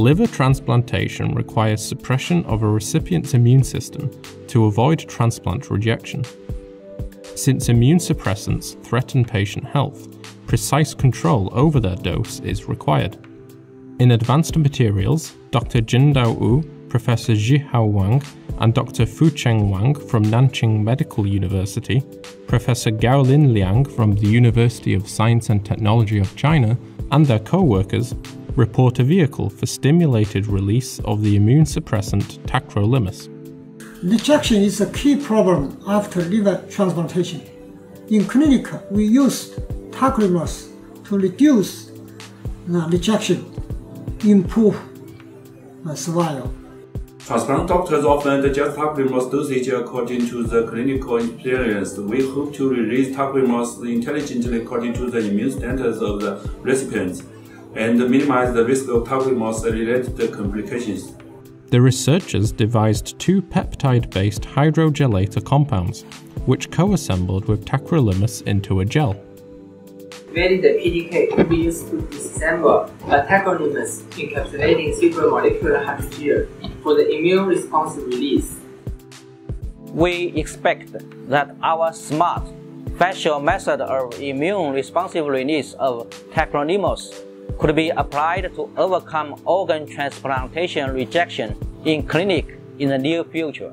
Liver transplantation requires suppression of a recipient's immune system to avoid transplant rejection. Since immune suppressants threaten patient health, precise control over their dose is required. In Advanced Materials, Dr. Jindao Wu, Professor Xuehao Wang, and Dr. Fuqiang Wang from Nanjing Medical University, Professor Gaolin Liang from the University of Science and Technology of China, and their co-workers report a vehicle for stimulated release of the immune suppressant tacrolimus. Rejection is a key problem after liver transplantation. In clinic, we used tacrolimus to reduce the rejection, improve the survival. Transplant doctors often adjust tacrolimus dosage according to the clinical experience. We hope to release tacrolimus intelligently according to the immune status of the recipients and minimize the risk of tacrolimus-related complications. The researchers devised two peptide-based hydrogelator compounds, which co-assembled with tacrolimus into a gel. Vary the PTK we use to disassemble a tacrolimus encapsulating supramolecular hydrogel for the immune response release. We expect that our smart, facial method of immune responsive release of tacrolimus could be applied to overcome organ transplantation rejection in clinic in the near future.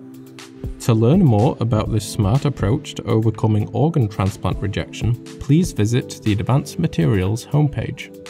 To learn more about this smart approach to overcoming organ transplant rejection, please visit the Advanced Materials homepage.